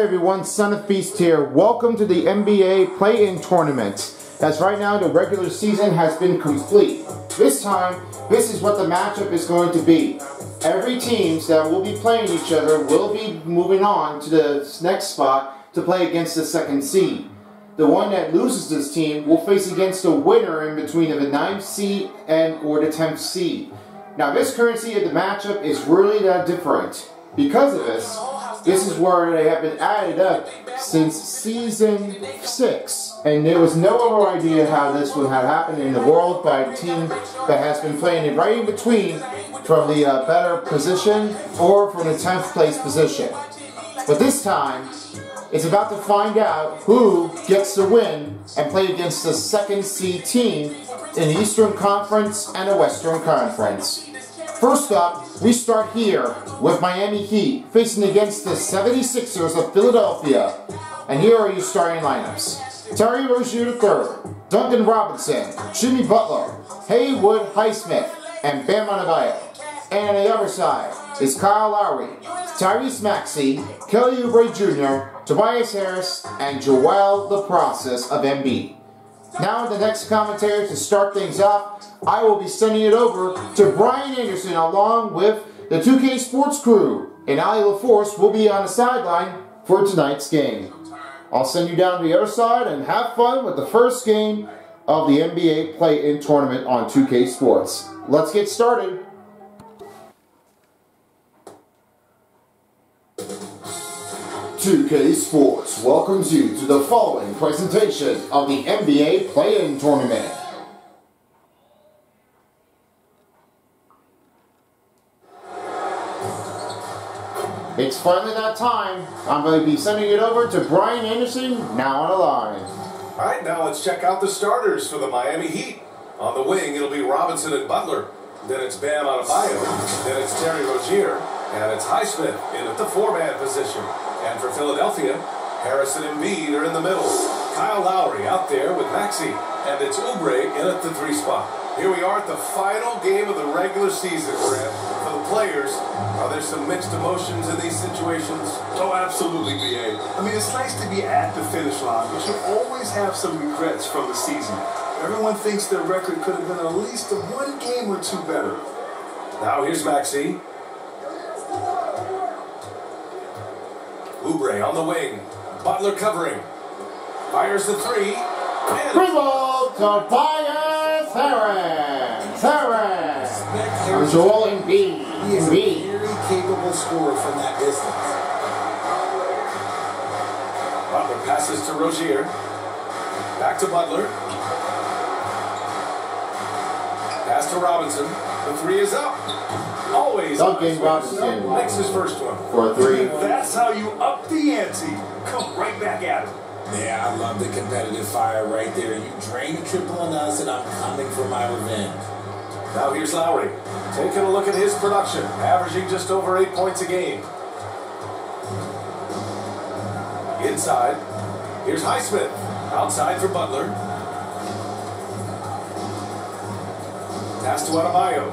Hey everyone, Son of Beast here. Welcome to the NBA Play-In Tournament. As right now, the regular season has been complete. This time, this is what the matchup is going to be. Every teams that will be playing each other will be moving on to the next spot to play against the second seed. The one that loses this team will face against the winner in between the 9th seed and or the 10th seed. Now this currency of the matchup is really that different. Because of this, this is where they have been added up since season 6. And there was no other idea how this would have happened in the world by a team that has been playing it right in between from the uh, better position or from the 10th place position. But this time, it's about to find out who gets the win and play against the second seed team in the Eastern Conference and the Western Conference. First up, we start here with Miami Heat facing against the 76ers of Philadelphia. And here are your starting lineups. Terry Rozier III, Duncan Robinson, Jimmy Butler, Haywood Highsmith, and Bam Adebayo. And on the other side is Kyle Lowry, Tyrese Maxey, Kelly Oubre Jr., Tobias Harris, and Joel the Process of Embiid. Now in the next commentary to start things off I will be sending it over to Brian Anderson along with the 2K Sports crew. And Allie LaForce will be on the sideline for tonight's game. I'll send you down to the other side and have fun with the first game of the NBA Play-In Tournament on 2K Sports. Let's get started. Two K Sports welcomes you to the following presentation of the NBA Play-In Tournament. It's finally that time. I'm going to be sending it over to Brian Anderson, now on the line. All right, now let's check out the starters for the Miami Heat. On the wing, it'll be Robinson and Butler. Then it's Bam Adebayo. Then it's Terry Rozier. And it's Highsmith in at the four-man position. And for Philadelphia, Harrison and Embiid are in the middle. Kyle Lowry out there with Maxey. And it's Oubre in at the three spot. Here we are at the final game of the regular season, Grant for the players, are there some mixed emotions in these situations? Oh, absolutely, BA. I mean, it's nice to be at the finish line, but you always have some regrets from the season. Everyone thinks their record could have been at least one game or two better. Now here's Maxey. Oubre on the wing. Butler covering. Fires the three. Dribble to Tobias Harris. Harris. Joel Embiid. He is a very capable scorer from that distance. Butler passes to Rozier. Back to Butler. Pass to Robinson. The three is up. Always. Duncan Robinson. Makes his first one. For a three. That's how you up the ante. Come right back at it. Yeah, I love the competitive fire right there. You drain the triple on us, and I'm coming for my revenge. Now here's Lowry. Taking a look at his production, averaging just over eight points a game. Inside, here's Highsmith. Outside for Butler. Pass to Adebayo.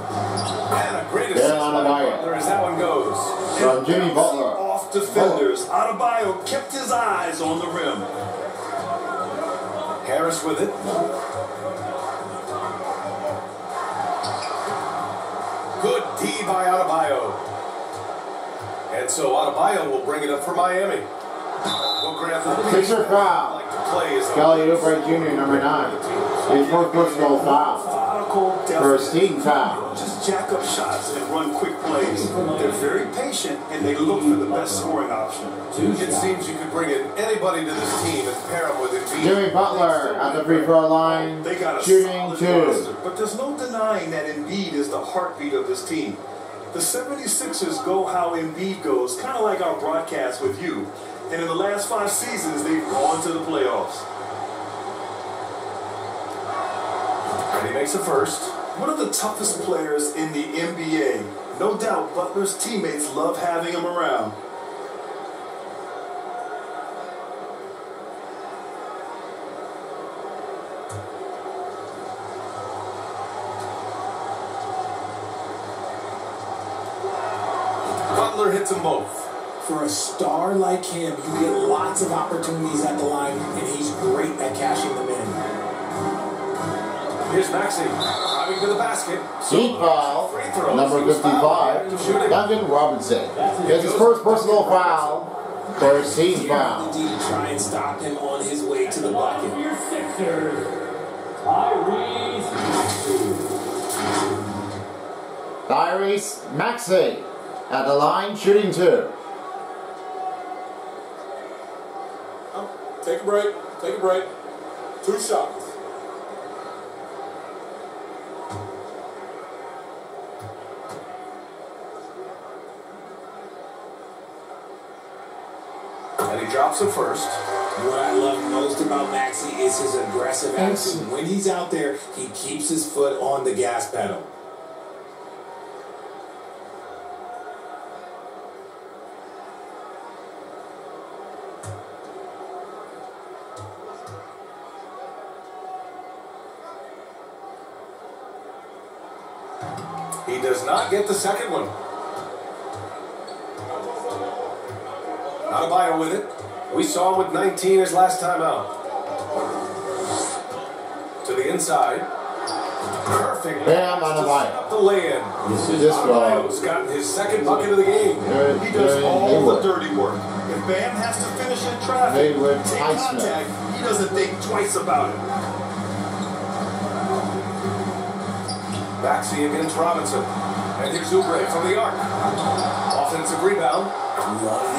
And a great assist yeah, by Butler as that one goes. From Jimmy Butler. Off defenders. Adebayo kept his eyes on the rim. Harris with it. Good D by Adebayo. And so Adebayo will bring it up for Miami. Well, Grant, the Sixer foul. like to play is Kelly Oubre Jr., number nine. His fourth personal foul. First-team foul. Just jack up shots and run quick plays. They're very patient and they look for the best scoring option. It seems you could bring in anybody to this team and pair them with Embiid. Jimmy Butler at the free throw line, They got a shooting two. roster, but there's no denying that Embiid is the heartbeat of this team. The 76ers go how Embiid goes, kind of like our broadcast with you. And in the last five seasons, they've gone to the playoffs. And he makes a first. One of the toughest players in the NBA. No doubt Butler's teammates love having him around. Butler hits them both. For a star like him, you get lots of opportunities at the line, and he's great at cashing them in. Here's Maxey driving to the basket. Deep foul, Free throws. number He was fouled 55. Duncan Robinson. Gets his first personal foul, first team foul. the D to try and stop him on his way to the bucket. Your Sixers, Tyrese Maxey. Tyrese Maxey at the line, shooting two. Oh, take a break. Take a break. Two shots. And he drops it first. What I love most about Maxey is his aggressive attitude. When he's out there, he keeps his foot on the gas pedal. He does not get the second one. Adebayo with it. We saw him with 19 his last time out. To the inside. Perfect. Bam, Adebayo. up The lay-in. This guy. Adebayo's gotten his second bucket of the game. Good, He does good all the dirty work. If Bam has to finish in traffic, take contact, he doesn't think twice about it. Maxey against Robinson. And here's Oubre from the arc. Offensive rebound.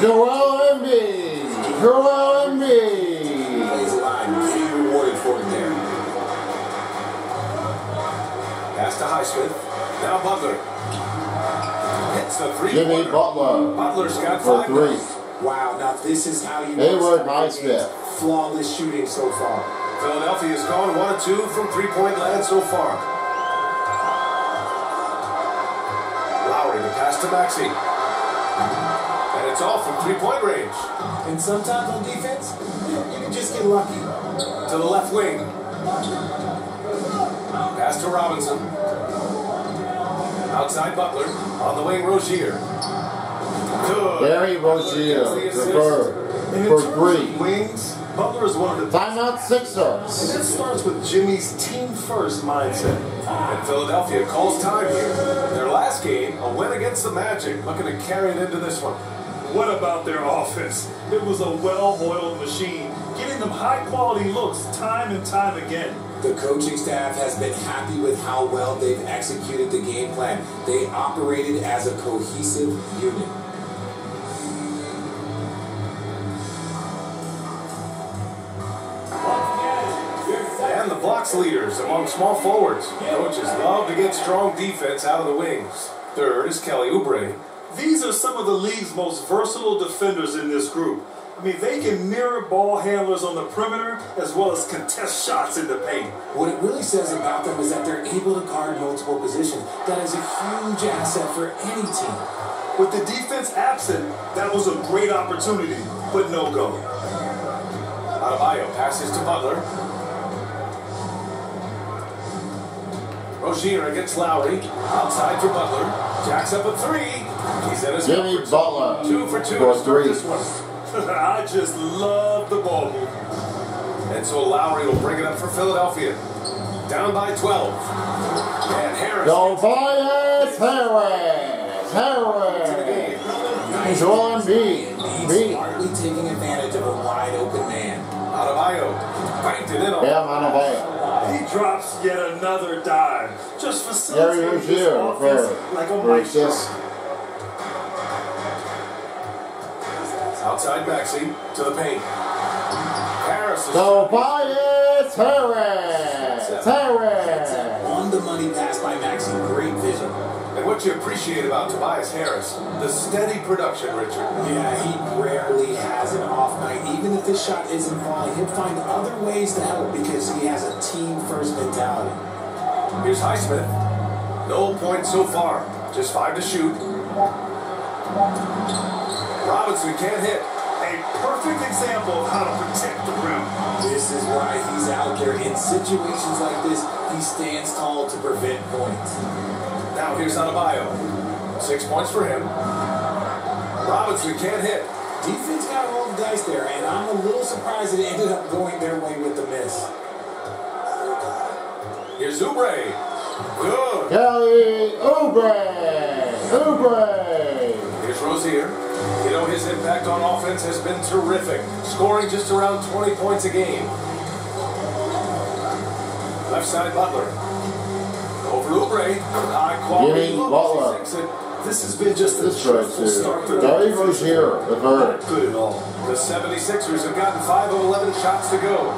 Joel Embiid. Joel Embiid. plays line, getting rewarded for it there. Pass to Highsmith. Now Butler. Hits the three Jimmy pointer. Butler Butler's got for five. three. Wow, now this is how you Haywood, want to start Highsmith. Flawless shooting so far. Philadelphia's gone one two from three-point land so far. Lowry the pass to Maxey. And it's all from three-point range. And sometimes on defense, you, you can just get lucky. To the left wing. Pass to Robinson. Outside Butler. On the wing, Rozier. Good. Terry Rozier, Butler the assist. Reverb And in for three. of wings, Butler is one of the Timeout sixers. And Sixers. that starts with Jimmy's team first mindset. And Philadelphia calls time here. Their last game, a win against the Magic, looking to carry it into this one. What about their offense? It was a well-oiled machine, getting them high-quality looks time and time again. The coaching staff has been happy with how well they've executed the game plan. They operated as a cohesive unit. Once again, your second. And the blocks leaders among small forwards. Coaches love to get strong defense out of the wings. Third is Kelly Oubre. These are some of the league's most versatile defenders in this group. I mean, they can mirror ball handlers on the perimeter as well as contest shots in the paint. What it really says about them is that they're able to guard multiple positions. That is a huge asset for any team. With the defense absent, that was a great opportunity, but no go. Adebayo passes to Butler. Rozier against Lowry. Outside for Butler. Jacks up a three. He's in his Jimmy. Butler Two for two for three. I just love the ball movement. And so Lowry will bring it up for Philadelphia. Down by 12. And Harris Tobias Harris. Harris. Nice Joel defense. Embiid. Embiid Embiid. smartly taking advantage of a wide open man. Adebayo banked it in on. Bam Adebayo. He drops yet another dive, just Terry facilitating his Rozier offense for like a for Outside Maxey to the paint. Harris is Tobias Harris. Harris. On the money pass by Maxey. Great vision. And what you appreciate about Tobias Harris, the steady production, Richard. Yeah, he rarely has an off night. Even if his shot isn't falling, he'll find other ways to help because he has a team first mentality. Here's Highsmith. No points so far. Just five to shoot. Robinson can't hit. A perfect example of how to protect the rim. This is why he's out there. In situations like this, he stands tall to prevent points. Now here's Adebayo. Six points for him. Robinson can't hit. Defense got all the dice there, and I'm a little surprised it ended up going their way with the miss. Here's Oubre. Good. Kelly Oubre. Oubre. Here's Rozier. You know, his impact on offense has been terrific, scoring just around 20 points a game. Left side Butler. Over Oubre. High quality. Butler. He sinks it. This has been just a This right stressful start for here. the Terry Rozier, the third. Good at all. The 76ers have gotten 5 of 11 shots to go.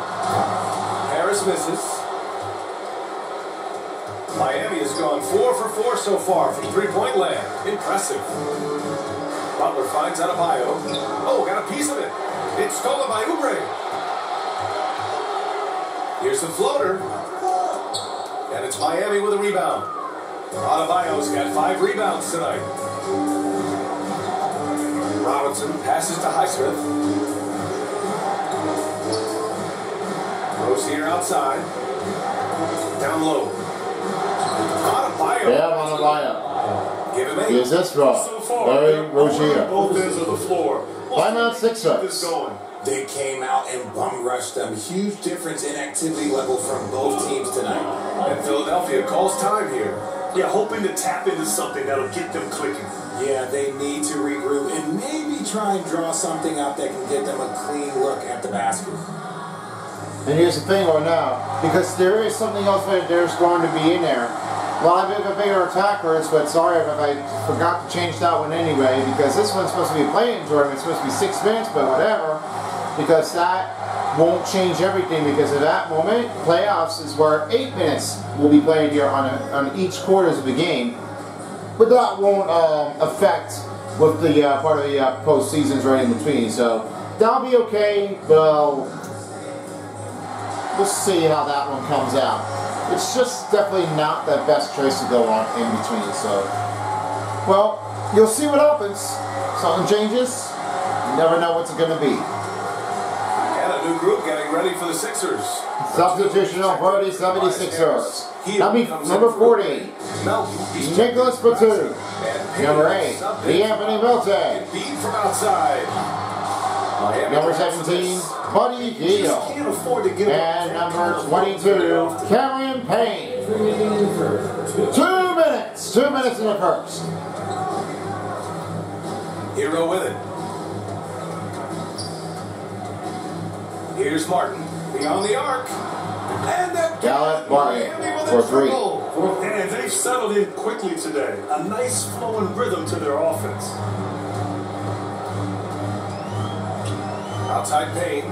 Harris misses. Miami has gone 4 for 4 so far from three-point land. Impressive. Butler finds Adebayo. Oh, got a piece of it. It's stolen by Oubre. Here's the floater. And it's Miami with a rebound. Adebayo's got five rebounds tonight. Robinson passes to Highsmith. Rozier outside. Down low. Adebayo. Bam Adebayo. Give him eight. Here's this. So far, Larry they're Rozier. both ends of the floor. Timeout six Keep this ups. going. They came out and bum rushed them. Huge difference in activity level from both teams tonight. And Philadelphia calls time here. Yeah, hoping to tap into something that'll get them clicking. Yeah, they need to regroup and maybe try and draw something out that can get them a clean look at the basket. And here's the thing right now, because there is something else that there's going to be in there. Well, I have a bigger attackers, but sorry if I forgot to change that one anyway, because this one's supposed to be a playing tournament. It's supposed to be six minutes, but whatever, because that won't change everything, because at that moment, playoffs is where eight minutes will be played here on, a, on each quarters of the game. But that won't um, affect with the uh, part of the uh, postseasons right in between. So that'll be okay, but we'll see how that one comes out. It's just definitely not the best choice to go on in between. So, well, you'll see what happens. Something changes. You never know what's going to be. And a new group getting ready for the Sixers. Substitution for the 76ers. Number, comes number 40, Nicolas Batum. Number 8, subbed in. D'Anthony Melton. Beat from outside. Number 17. Buddy Gill. Can't afford to give up. And number 22, Cameron Payne. Three minutes in the first. Two. Minutes. Two minutes in the first. Herro with it. Here's Martin. Beyond the arc. And that Gallup Martin Miami with a for three. And they've settled in quickly today. A nice flowing rhythm to their offense. Outside Payne.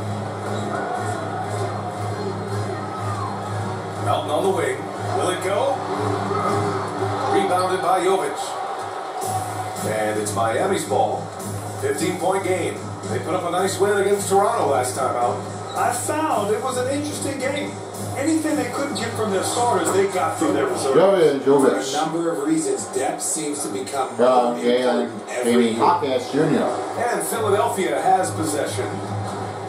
Melton on the wing. Will it go? Rebounded by Jovic. And it's Miami's ball. 15 point game. They put up a nice win against Toronto last time out. I found it was an interesting game. Anything they couldn't get from their starters, they got from their reserves. Jovic, For a number of reasons, depth seems to become more Galen, important every Amy year. Hawkins Jr. And Philadelphia has possession.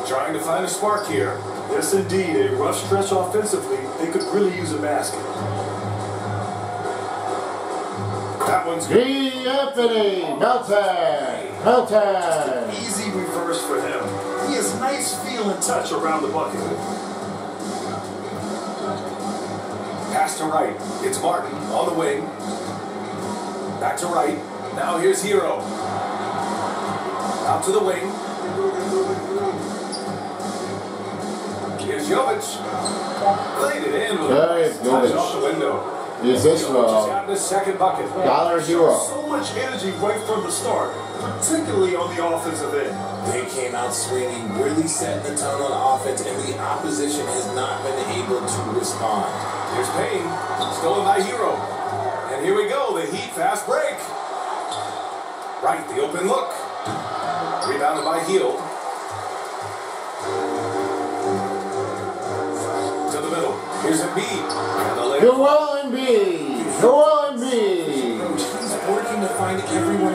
Trying to find a spark here. Yes, indeed. A rough stretch offensively. They could really use a basket. That one's good. D'Anthony Melton. Melton. Easy reverse for him. He has nice feel and touch around the bucket. Pass to Wright. It's Martin on the wing. Back to Wright. Now here's Herro. Out to the wing. Here's Jovic. Laid it in with There a is touch Jovic. off the window. Is this Jovic has uh, gotten second bucket. Dollar Herro? So much energy right from the start, particularly on the offensive end. They came out swinging, really set the tone on offense, and the opposition has not been able to respond. Here's Payne. Stolen by Herro. And here we go. The Heat fast break. Right, the open look. Rebounded by Hield. To the middle. Here's a Embiid. Joel Embiid. Joel Embiid. Working to find everyone.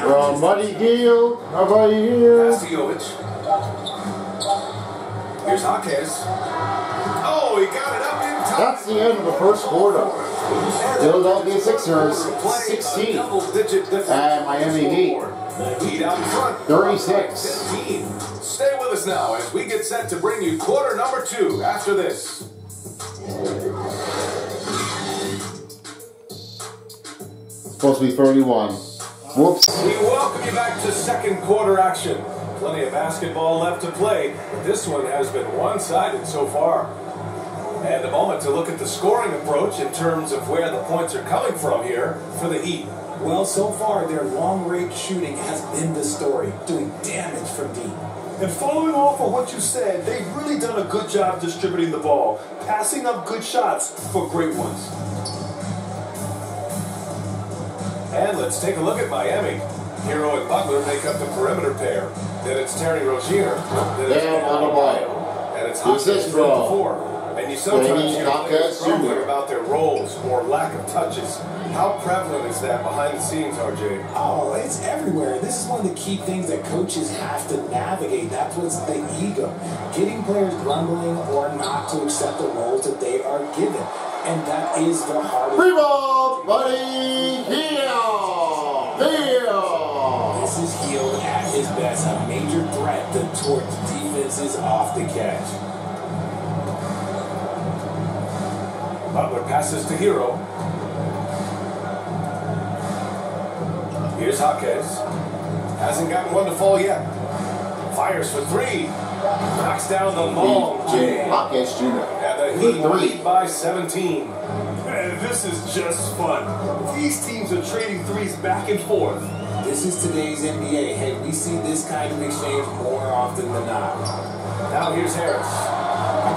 From Buddy Gill. How about you? Jovic. Here's Jaquez. Oh, he got it up in time. That's the end of the first quarter. Philadelphia Sixers, 16. double-digit And Miami Heat, Heat out front. 36. 15. Stay with us now as we get set to bring you quarter number two after this. Supposed to be 31. Whoops. We welcome you back to second quarter action. Plenty of basketball left to play, but this one has been one-sided so far. And a moment to look at the scoring approach in terms of where the points are coming from here for the Heat. Well, so far, their long range shooting has been the story, doing damage from deep. And following off of what you said, they've really done a good job distributing the ball, passing up good shots for great ones. And let's take a look at Miami. Herro and Butler make up the perimeter pair. Then it's Terry Rozier. Then it's Bam Bam Adebayo. Adebayo. And it's Who's this Hopkins from? the four. And you sometimes hear players grumbling about their roles or lack of touches. How prevalent is that behind the scenes, RJ? Oh, it's everywhere. This is one of the key things that coaches have to navigate. That's what's the ego. Getting players grumbling or not to accept the roles that they are given. And that is the hardest. Rebound, buddy. Hield. Hield. This is Hield at his best, a major threat to towards defenses off the catch. Butler passes to Herro. Here's Jaquez. Hasn't gotten one to fall yet. Fires for three. Knocks down the long J. Hopkins Jr. And the Heat three. lead by 17. And this is just fun. These teams are trading threes back and forth. This is today's NBA. Hey, we see this kind of exchange more often than not. Now here's Harris.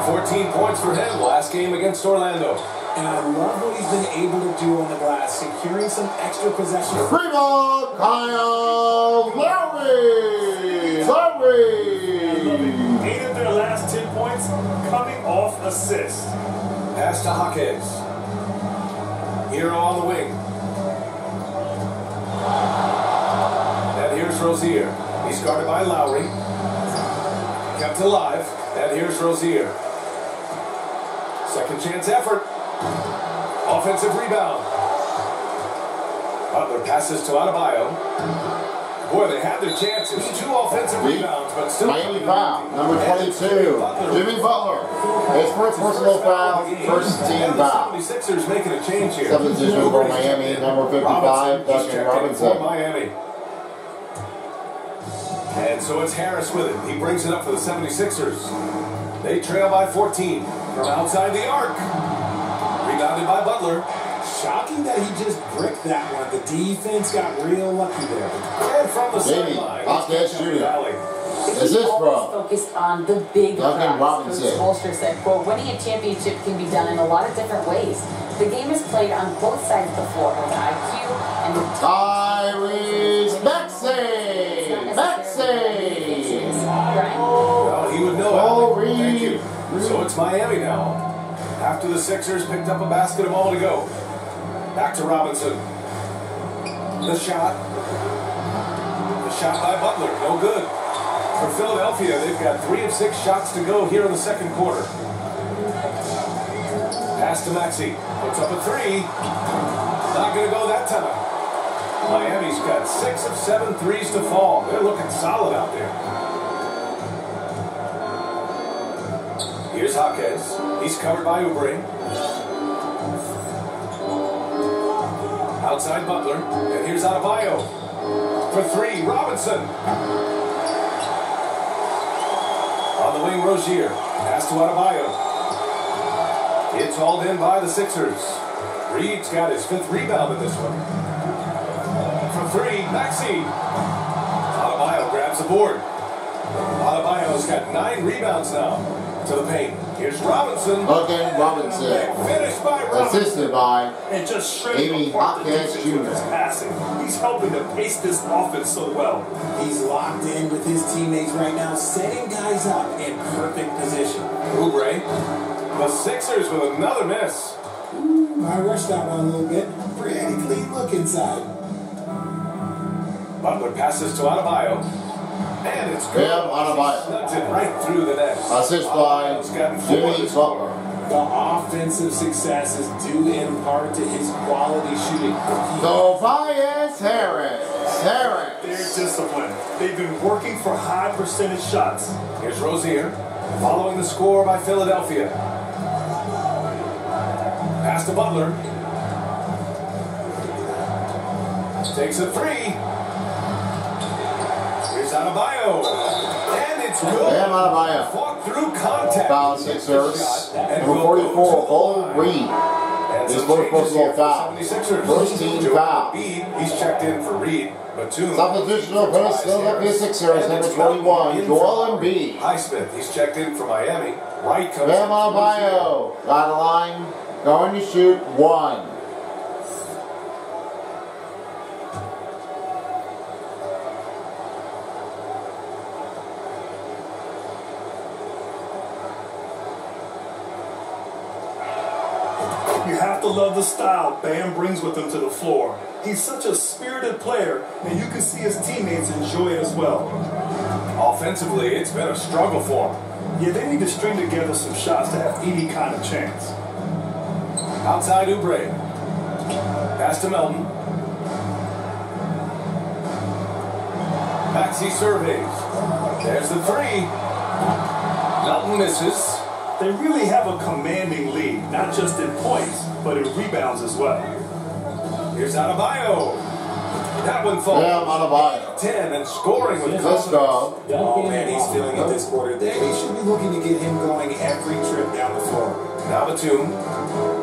14 points for him last game against Orlando. And I love what he's been able to do on the glass, securing some extra possessions. Rebound, Kyle Lowry. Lowry. Eight of their last 10 points coming off assist. Pass to Jaquez. Herro on the wing. And here's Rozier. He's guarded by Lowry. Kept alive. And here's Rozier. Second chance effort. Offensive rebound. Butler passes to Adebayo. Boy, they had their chances. Two offensive rebounds, but still. Miami foul, number 22, Jimmy Butler. His first personal foul, first team foul. 76ers making a change here. Substitution for Miami, number 55, Robinson, he's Duncan checked in Robinson. Miami. And so it's Harris with it. He brings it up for the 76ers. They trail by 14 from outside the arc. Rebounded by Butler. Shocking that he just bricked that one. The defense got real lucky there. And from the Jamie, sideline. Hopkins it's Kentucky Jr. Is this always from? focused on the big Duncan. Robinson. Coach Holster said, quote, winning a championship can be done in a lot of different ways. The game is played on both sides of the floor with IQ and the Tyrese Maxey. Maxey. Brian? Well, he would know Oh, that. Thank you. So it's Miami now. After the Sixers picked up a basket a moment ago. Back to Robinson. The shot. The shot by Butler. No good. For Philadelphia, they've got three of six shots to go here in the second quarter. Pass to Maxey. Puts up a three. Not going to go that time. Miami's got six of seven threes to fall. They're looking solid out there. Here's Jaquez. He's covered by Oubre. Outside Butler. And here's Adebayo. For three, Robinson. On the wing, Rozier. Pass to Adebayo. It's hauled in by the Sixers. Reed's got his fifth rebound in this one. From three, Maxey. Adebayo grabs the board. Adebayo's got nine rebounds now to the paint. Here's Robinson. Duncan Robinson. Finished by Robinson. Assisted by And just Amy Hopkins defense Jr. passing. He's helping to pace this offense so well. He's locked in with his teammates right now, setting guys up in perfect position. Oubre. The Sixers with another miss. I rushed that one a little bit. Pretty clean look inside. Butler passes to Adebayo. And it's good. Bam Adebayo. Snugs it right through the net. Assist by Adebayo's gotten four Jimmy Butler. The offensive success is due in part to his quality shooting. Tobias Harris. Harris. Their discipline. They've been working for high percentage shots. Here's Rozier, following the score by Philadelphia. Pass to Butler. Takes a three. Here's Adebayo. And it's good. Bam Adebayo. Fought through contact. Foul Sixers. Number 44, Paul Reed. This some both changes personal foul. 76ers. First team foul. He's checked in for Reed. Batum. Substitutional the Philadelphia Sixers, number it's Melton 21, in for Joel. Embiid. Highsmith, he's checked in for Miami. Wright comes Bam in for Rozier. Adebayo. Got a line. Going to shoot one. You have to love the style Bam brings with him to the floor. He's such a spirited player, and you can see his teammates enjoy it as well. Offensively, it's been a struggle for him. Yeah, they need to string together some shots to have any kind of chance. Outside Oubre. Pass to Melton. Maxey surveys. There's the three. Melton misses. They really have a commanding lead, not just in points, but in rebounds as well. Here's Adebayo. That one falls. Bam Adebayo. 10 and scoring with confidence. Oh man, he's feeling it this quarter. They should be looking to get him going every trip down the floor. Now Batum.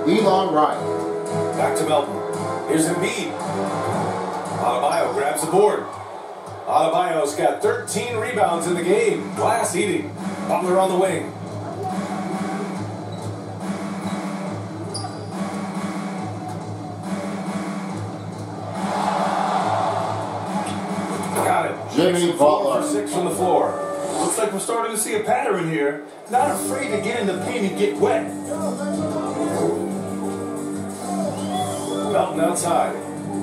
Delon Wright. Back to Melton. Here's Embiid. Adebayo grabs the board. Adebayo's got 13 rebounds in the game. Glass eating. Butler on the wing. Jimmy four for six from the floor. Looks like we're starting to see a pattern here. Not afraid to get in the paint and get wet. Melton outside.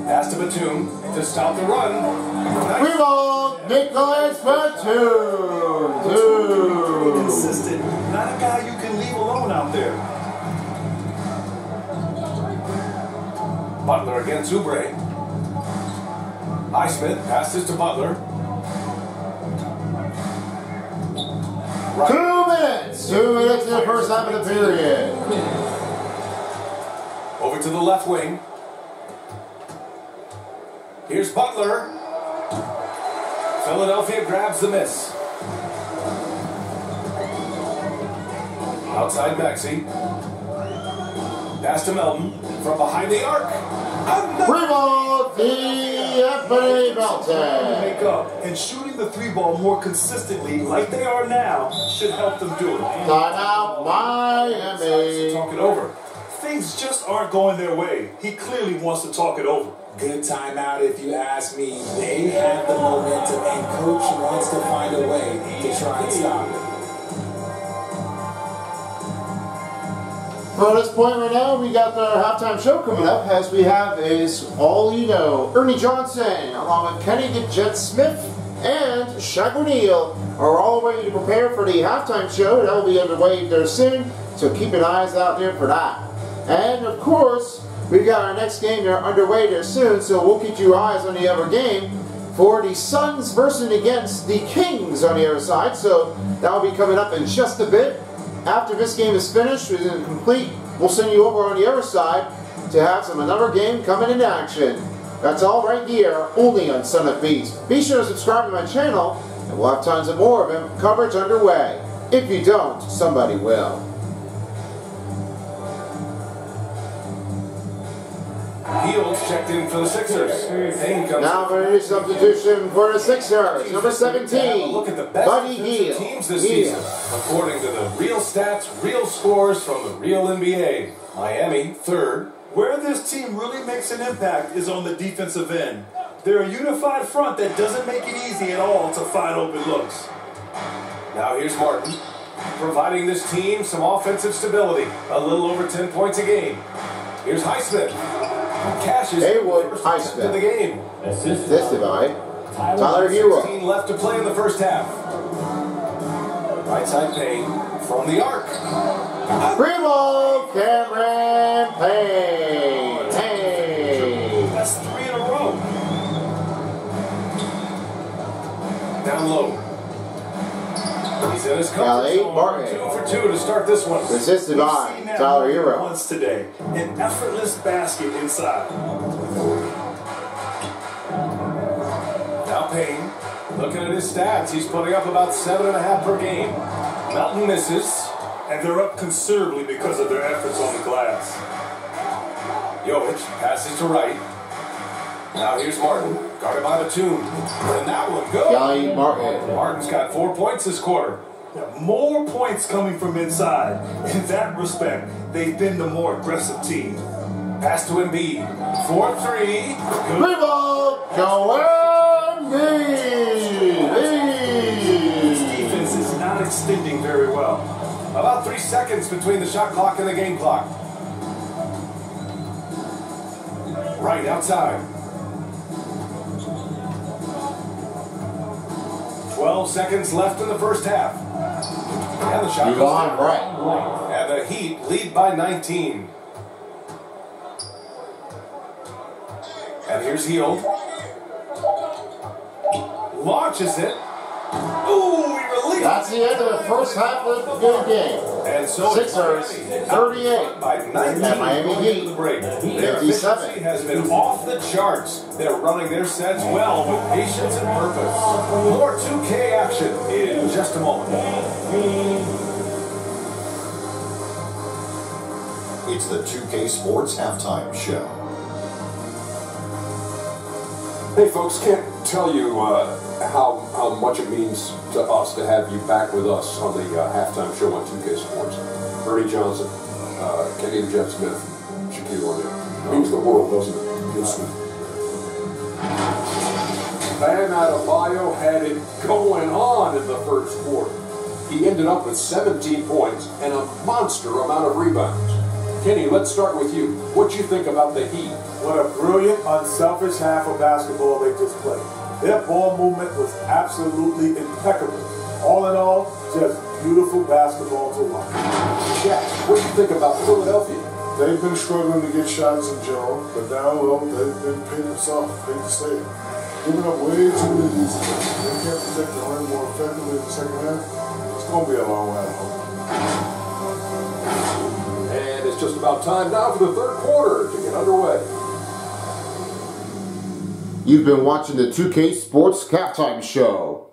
Pass to Batum to stop the run. Nice. Rebound, Nicolas Batum. Two. Consistent. Not a guy you can leave alone out there. Butler against Oubre. Highsmith passes to Butler. Two minutes. Two minutes in the first half of the period. Over to the left wing. Here's Butler. Philadelphia grabs the miss. Outside Maxey. Pass to Melton from behind the arc. Another- Rebound, D'Anthony Melton. Make up and shooting the three ball more consistently, like they are now, should help them do it. Timeout, Miami. Talk it over. Things just aren't going their way. He clearly wants to talk it over. Good timeout, if you ask me. They have the momentum, and coach wants to find a way to try and stop it. For this point right now, we got the halftime show coming up. As we have is All You Know, Ernie Johnson, along with Kenny the Jet Smith and Shaq O'Neal, are all ready to prepare for the halftime show. That will be underway there soon, so keep your eyes out there for that. And of course, we've got our next game there underway there soon, so we'll keep your eyes on the other game for the Suns versus against the Kings on the other side. So that will be coming up in just a bit. After this game is finished and complete, we'll send you over on the other side to have some another game coming into action. That's all right here, only on Son of. Be sure to subscribe to my channel, and we'll have tons of more of them coverage underway. If you don't, somebody will. Heels checked in for the Sixers. Now for a new substitution for the Sixers, number 17, Look at the best Buddy Hield. teams this Hield. season, according to the real stats, real scores from the real NBA. Miami third. Where this team really makes an impact is on the defensive end. They're a unified front that doesn't make it easy at all to find open looks. Now here's Martin, providing this team some offensive stability, a little over 10 points a game. Here's Highsmith. Cashes Haywood first Highsmith. in the game. Assist. This divide, Tyler Herro. 16 left to play in the first half. Right side Payne from the arc. Primo Cameron Payne. Hey. That's three in a row. down low. He's in his Now, comfort eight, zone. Martin. Two for two to start this one. Resisted We've that Tyler Herro. once today. An effortless basket inside. Now Payne, looking at his stats, he's putting up about seven and a half per game. Melton misses. And they're up considerably because of their efforts on the glass. Jovic passes to Wright. Now here's Martin, guarded by Batum. And that one goes. Gally Martin. Martin's got four points this quarter. More points coming from inside. In that respect, they've been the more aggressive team. Pass to Embiid. 4-3. Good. Rebound, Joel Embiid. This defense is not extending very well. About three seconds between the shot clock and the game clock. Right outside. 12 seconds left in the first half. And the shot goes Elon down. Right. And the Heat lead by 19. And here's Hield. Launches it. Ooh, he released That's the end of the first half of the game. And so Sixers, 38. by 19 And Miami Heat, into the break. Their 57. efficiency has been off the charts. They're running their sets well with patience and purpose. More 2K action in just a moment. It's the 2K Sports Halftime Show. Hey, folks, can't tell you uh, how how much it means to us to have you back with us on the uh, halftime show on 2K Sports. Ernie Johnson, uh, Kenny and Jeff Smith, Shaquille O'Neal. Means the world, doesn't it? Yes, sir. Bam Adebayo had it going on in the first quarter. He ended up with 17 points and a monster amount of rebounds. Kenny, let's start with you. What do you think about the Heat? What a brilliant, unselfish half of basketball they just played. Their ball movement was absolutely impeccable. All in all, just beautiful basketball to watch. Jack, what do you think about Philadelphia? They've been struggling to get shots in general, but now, well, they've been paid themselves, paid to say it. Giving up way too many easy. They can't protect the rim more effectively in the second half. It's going to be a long way home. And it's just about time now for the third quarter to get underway. You've been watching the 2K Sports Halftime Show.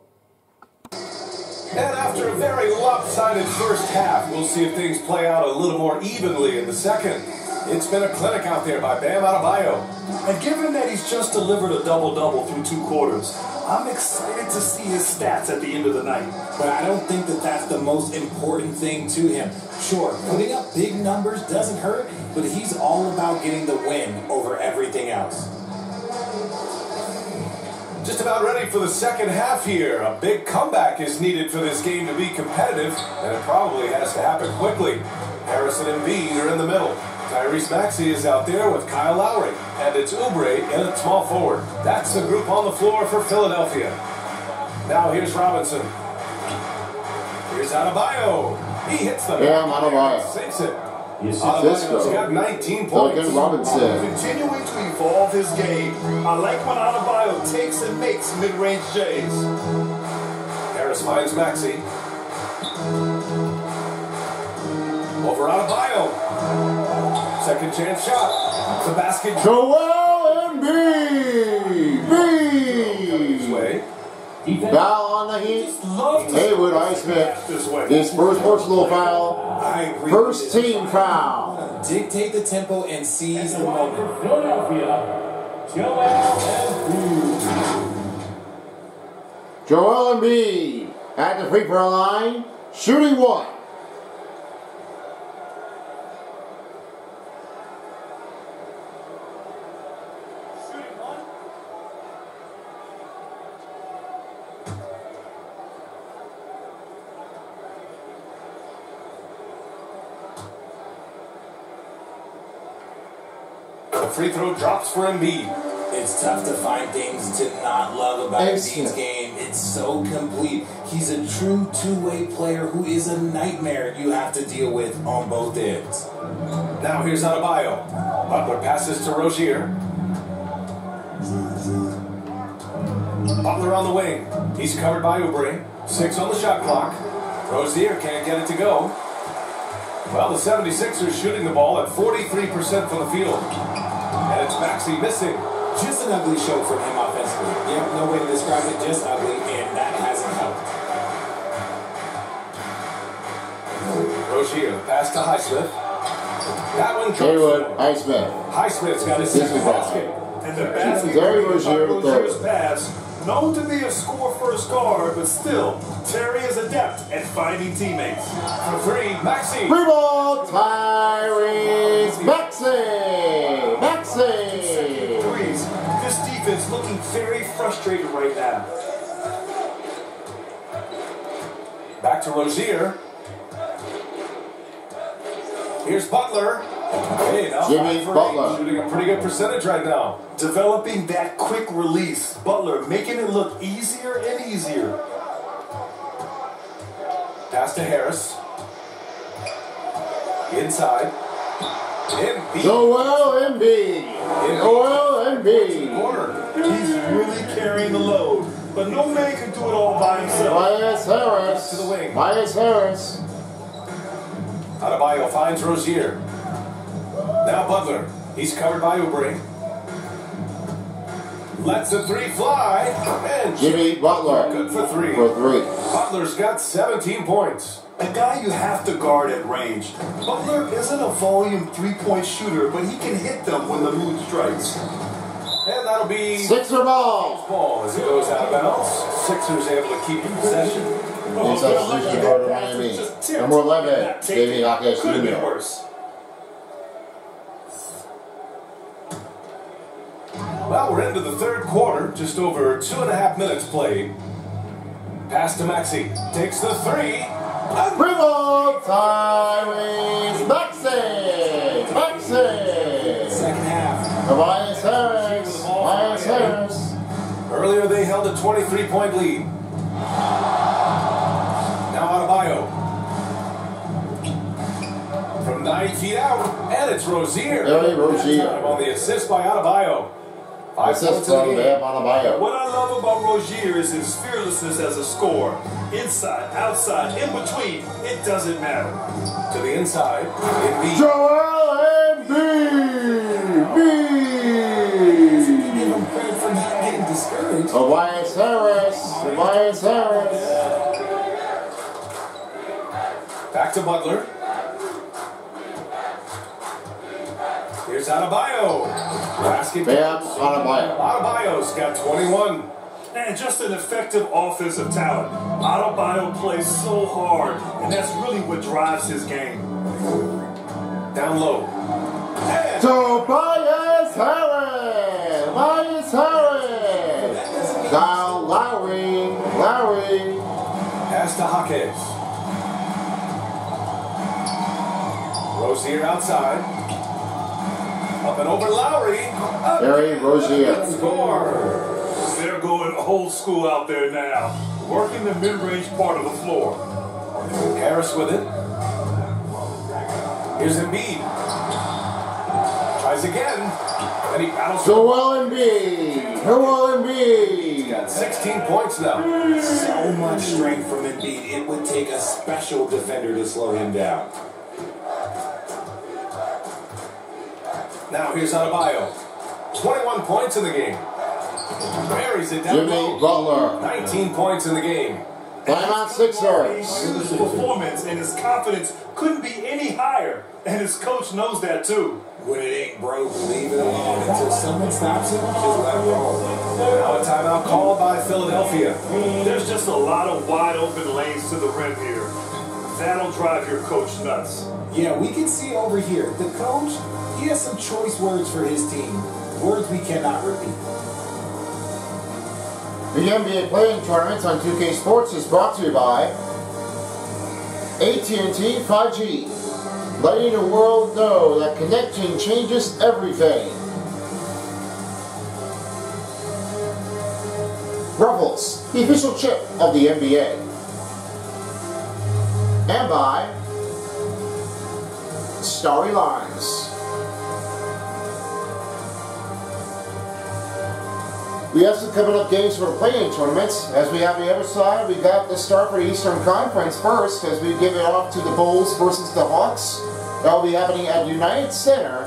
And after a very lopsided first half, we'll see if things play out a little more evenly in the second. It's been a clinic out there by Bam Adebayo. And given that he's just delivered a double-double through two quarters, I'm excited to see his stats at the end of the night. But I don't think that that's the most important thing to him. Sure, putting up big numbers doesn't hurt, but he's all about getting the win over everything else. Just about ready for the second half here. A big comeback is needed for this game to be competitive, and it probably has to happen quickly. Harrison and Embiid are in the middle. Tyrese Maxey is out there with Kyle Lowry, and it's Oubre in at small forward. That's the group on the floor for Philadelphia. Now here's Robinson. Here's Adebayo. He hits the Bam Adebayo. Sinks it. Cisco. Adebayo's got 19 points. Duncan Robinson. Continuing to evolve his game, I like when Adebayo takes and makes mid-range J's. Harris finds Maxey. Over Adebayo. Second chance shot. The basket Joel Embiid. B. way. Foul on the Heat. Haywood way. His first personal foul. I agree. First team foul. Dictate the tempo and seize the moment. Philadelphia, Joel Embiid. Joel Embiid at the free throw line, shooting one. The free throw drops for Embiid. It's tough to find things to not love about Embiid's game. It's so complete. He's a true two-way player who is a nightmare you have to deal with on both ends. Now here's Adebayo. Butler passes to Rozier. Butler on the wing. He's covered by Oubre. Six on the shot clock. Rozier can't get it to go. Well, the 76ers shooting the ball at 43% from the field. It's Maxey missing. Just an ugly show from him offensively. Yep, no way to describe it, just ugly, and that hasn't helped. Rozier, pass to Highsmith. That one comes Haywood. Highsmith. Highsmith's got his second basket. And the basket by Rozier the Rozier's pass, known to be a score-first guard, but still, Terry is adept at finding teammates. For three, Maxey. Rebound, Tyrese Maxey. Maxey. Threes. This defense looking very frustrated right now. Back to Rozier. Here's Butler. Hey, now Jimmy Butler. eight, shooting a pretty good percentage right now. Developing that quick release. Butler making it look easier and easier. Pass to Harris. Inside. Embiid. Joel Embiid. Joel Embiid. Corner. He's really carrying the load, but no man can do it all by himself. Myers Harris. To the wing. Myers Harris. Adebayo finds Rozier. Now Butler. He's covered by Oubre. Lets the three fly. And Jimmy Butler. good for three. For three. Butler's got 17 points. A guy you have to guard at range. Butler isn't a volume three-point shooter, but he can hit them when the mood strikes. And that'll be Sixer ball. ball as it goes out of bounds. Sixers able to keep the possession. New substitution for the Miami. Number 11, Jaime Jaquez Could have been Jr. worse. Well, we're into the third quarter, just over two and a half minutes played. Pass to Maxey. Takes the three. And Rebound, Tyrese Maxey. Maxey. Second half. Tobias Harris. Tobias Harris. Earlier they held a 23 point lead. Now Adebayo. From nine feet out, and it's Rozier. Terry Rozier. On the assist by Adebayo. Five Assist points in the from game. Adebayo. What I love about Rozier is his fearlessness as a scorer. Inside, outside, in between, it doesn't matter. To the inside. Embiid. Joel Embiid. Give Embiid. him credit for not getting. Tobias Harris. Tobias Harris. Back to Butler. Here's Adebayo. Basket. Bam Adebayo. Adebayo's got 21. And just an effective offensive talent. Adebayo plays so hard, and that's really what drives his game. Down low. And Tobias Harris. Tobias Harris. Kyle Lowry. Lowry. pass to Jaquez. Rozier outside. Up and over Lowry. Up Terry Rozier. Score. They're going old school out there now, working the mid-range part of the floor. Harris with it. Here's Embiid. Tries again. And he battles for Joel Embiid. Joel Embiid. got 16 points now. So much strength from Embiid. It would take a special defender to slow him down. Now here's Adebayo. 21 points in the game. Buries it down Jimmy low. Butler. 19 points in the game. Timeout Sixers. His performance and his confidence couldn't be any higher, and his coach knows that too. When it ain't broke, leave it alone. Until someone stops it, just let it roll. Now a timeout called by Philadelphia. There's just a lot of wide open lanes to the rim here. That'll drive your coach nuts. Yeah, we can see over here. The coach, he has some choice words for his team. Words we cannot repeat. The NBA playing tournament on 2K Sports is brought to you by AT&T 5G, letting the world know that connection changes everything. Ruffles, the official chip of the NBA. And by Starry Lines. We have some coming up games for playing tournaments. As we have the other side, we got the start for the Eastern Conference first, as we give it off to the Bulls versus the Hawks. That will be happening at United Center,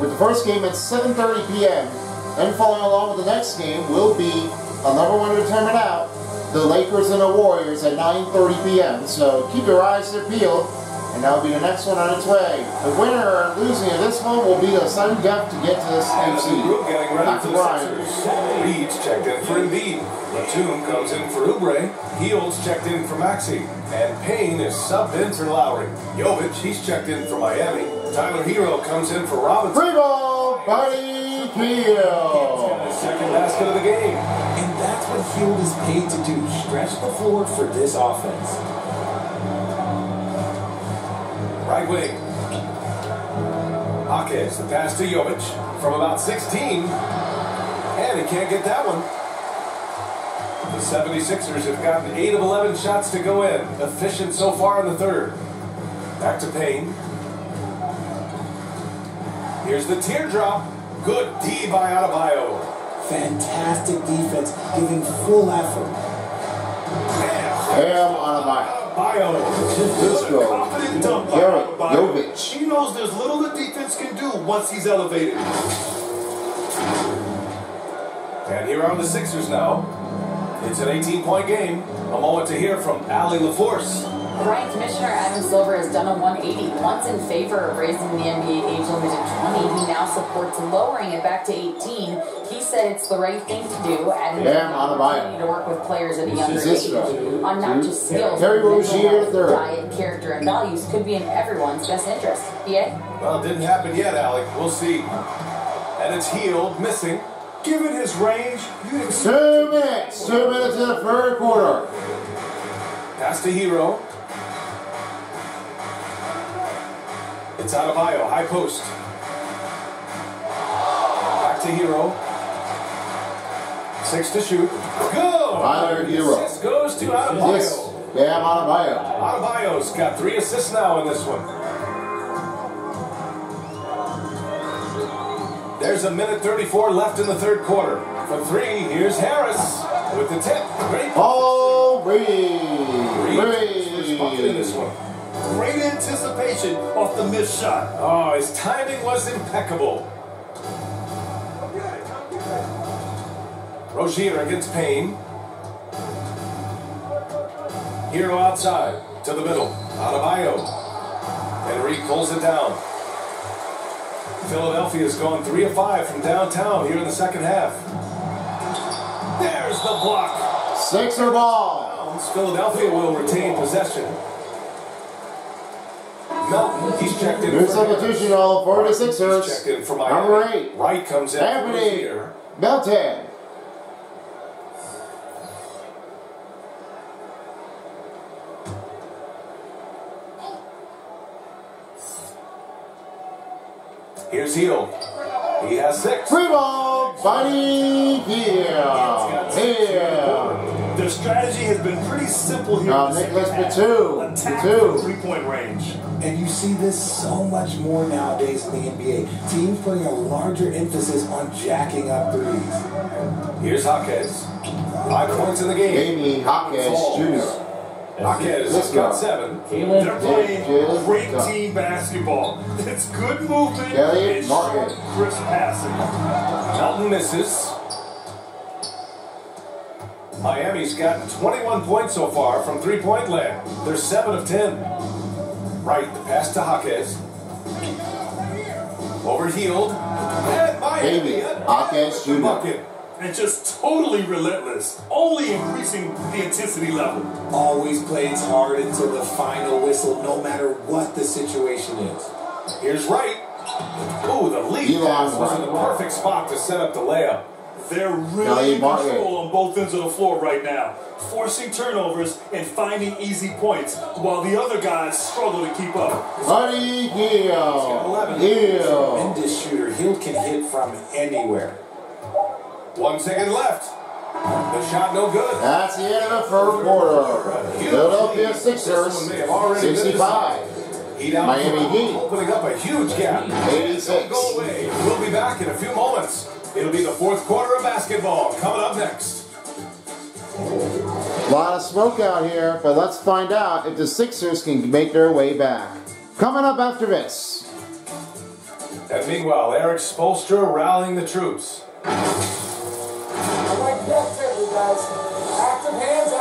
with the first game at 7.30 p.m. Then following along with the next game will be a number one to determine out, the Lakers and the Warriors at 9.30 p.m. So keep your eyes peeled and that'll be the next one on its way. The winner or losing of this one will be the sudden death to get to this And the MC. group getting ready Back to the Brian. Sixers. Reed's checked in for Embiid. Batum comes in for Oubre. Hield's checked in for Maxey. And Payne is subbed in for Lowry. Jovic, he's checked in for Miami. Tyler Herro comes in for Robinson. Free ball, Buddy Hield. Second basket of the game. And that's what Hield is paid to do, stretch the floor for this offense. Right wing. Hawkins, the pass to Jovic from about 16. And he can't get that one. The 76ers have gotten 8 of 11 shots to go in. Efficient so far in the third. Back to Payne. Here's the teardrop. Good D by Adebayo. Fantastic defense, giving full effort. Bam. Bam on a bite. Adebayo. By Garrett Jovic. He knows there's little the defense can do once he's elevated. And here are the Sixers now. It's an 18-point game. A moment to hear from Allie LaForce. Brian Commissioner Adam Silver has done a 180. Once in favor of raising the NBA age limit to 20, he now supports lowering it back to 18. He said it's the right thing to do, adding Yeah, the on the bio. opportunity to work with players at a younger is age round. on not just skills, Terry but Rozier mental third. diet, character, and values could be in everyone's best interest. Yeah? Well, it didn't happen yet, Alec. We'll see. And it's Hield, missing. Given his range, you'd Two minutes. Two minutes in the third quarter. Pass to Herro. It's Adebayo, high post. Back to Herro. Six to shoot. Good. Tyler Herro. Assist goes to Yes. Adebayo. Bam Adebayo. Adebayo's got three assists now in this one. There's a minute 34 left in the third quarter. For three, here's Harris with the tip. Great. Paul Reed. Reed, first bucket in this one. Great anticipation off the missed shot. Oh, his timing was impeccable. Rozier against Payne. Herro outside to the middle. Out Adebayo. And Reed pulls it down. Philadelphia's gone three of five from downtown here in the second half. There's the block. Sixer ball. Philadelphia will retain possession. Melton, he's checked in. New substitution all the He's Sixers. checked in for Miami. Number eight. Wright comes in. Anthony Rozier. Melton. Here's Hield. He has six. Free ball. Buddy Hield. Hield. Their strategy has been pretty simple here. Now, in the second Nicolas half. Batum. Attack Batum. three-point range. And you see this so much more nowadays in the NBA. Teams putting a larger emphasis on jacking up threes. Here's Hawkins. Five points in the game. Amy Hawkins Jr. Hawkins Let's has got go. seven. They're playing Just great go. team basketball. It's good movement Elliott and Martin. short, crisp passing. Melton misses. Miami's gotten 21 points so far from three-point land. They're 7 of 10. Right, the pass to Hawkins. Overhealed. And Miami Amy at Hawkins the Jr. bucket. And just totally relentless, only increasing the intensity level. Always plays hard until the final whistle, no matter what the situation is. Here's Wright. Ooh, the lead Elon pass was in the perfect spot to set up the layup. They're really in Martin. control on both ends of the floor right now, forcing turnovers and finding easy points, while the other guys struggle to keep up. Buddy Hield. Hield. Tremendous shooter. Hield can hit from anywhere. One second left. The shot no good. That's the end of the first quarter. Philadelphia Sixers, 65. Heat out Miami Heat. opening up a huge gap. 86. Don't go away. We'll be back in a few moments. It'll be the fourth quarter of basketball coming up next. A lot of smoke out here, but let's find out if the Sixers can make their way back. Coming up after this. And meanwhile, Eric Spoelstra rallying the troops. I like the activity, guys. Active hands,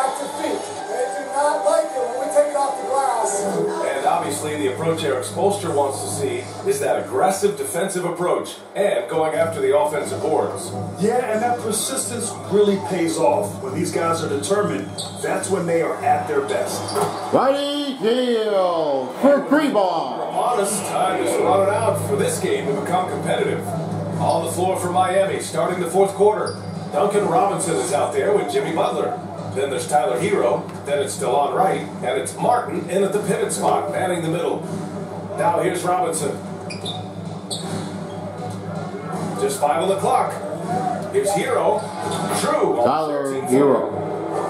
obviously, the approach Eric Spoelstra wants to see is that aggressive defensive approach and going after the offensive boards. Yeah, and that persistence really pays off. When these guys are determined, that's when they are at their best. Righty field for free ball. On us, time is running out for this game to become competitive. On the floor for Miami, starting the fourth quarter. Duncan Robinson is out there with Jimmy Butler. Then there's Tyler Herro. Then it's Delon Wright. And it's Martin in at the pivot spot, manning the middle. Now here's Robinson. Just five on the clock. Here's Herro. True. on Tyler Herro.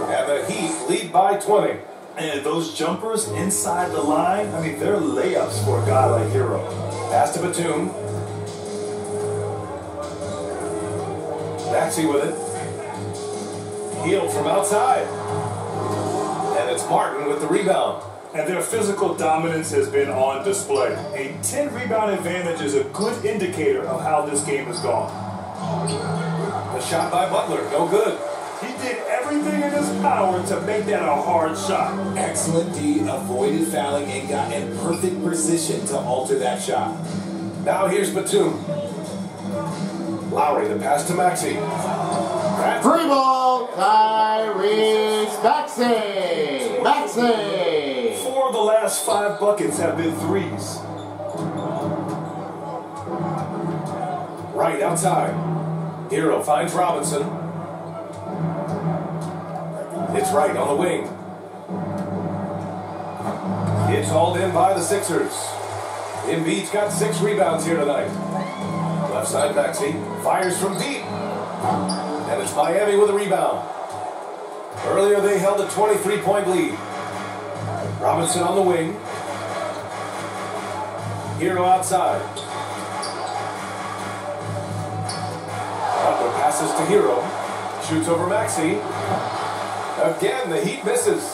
And the Heat lead by 20. And those jumpers inside the line, I mean, they're layups for a guy like Herro. Pass to Batum. Maxey with it. Hield from outside. And it's Martin with the rebound. And their physical dominance has been on display. A 10 rebound advantage is a good indicator of how this game has gone. The shot by Butler, no good. He did everything in his power to make that a hard shot. Excellent D, avoided fouling and got in perfect position to alter that shot. Now here's Batum. Lowry, the pass to Maxey. Free ball. Tyrese Maxey. Maxey. Four of the last five buckets have been threes. right outside. Herro finds Robinson. It's right on the wing. It's hauled in by the Sixers. Embiid's got six rebounds here tonight. Left side Maxey fires from deep. And it's Miami with a rebound. Earlier they held a 23 point lead. Robinson on the wing. Herro outside. Butler passes to Herro. Shoots over Maxey. Again, the Heat misses.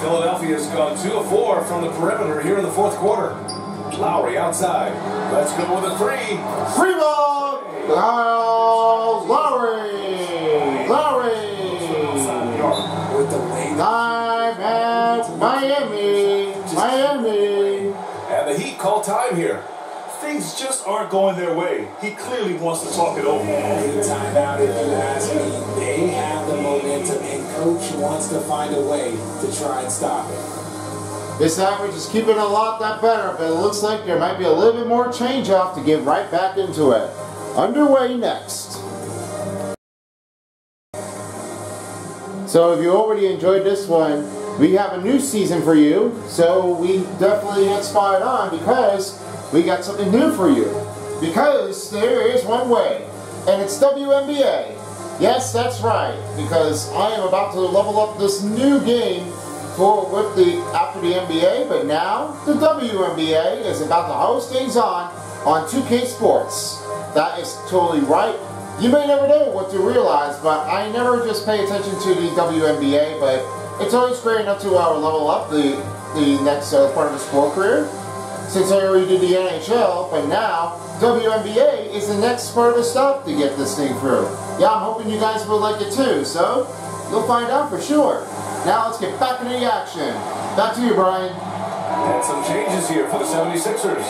Philadelphia's gone 2 of 4 from the perimeter here in the fourth quarter. Lowry outside. Let's go with a three. Free ball. Kyle Lowry. Lowry. With the way Time at Miami. Miami. And the Heat call time here. Things just aren't going their way. He clearly wants to talk it over. Big timeout, if you ask me. They have the momentum, and coach wants to find a way to try and stop it. This average is keeping a lot that better, but it looks like there might be a little bit more change off to get right back into it. Underway next. So if you already enjoyed this one, we have a new season for you. So we definitely get spot on because we got something new for you. Because there is one way, and it's WNBA. Yes, that's right. Because I am about to level up this new game for with the after the NBA, but now the WNBA is about to host things on on 2K Sports. That is totally right. You may never know what to realize, but I never just pay attention to the WNBA, but it's always great enough to uh, level up the the next uh, part of the sport career. Since I already did the NHL, but now WNBA is the next part of the stuff to get this thing through. Yeah, I'm hoping you guys will like it too, so you'll find out for sure. Now let's get back into the action. Back to you, Brian. And some changes here for the 76ers.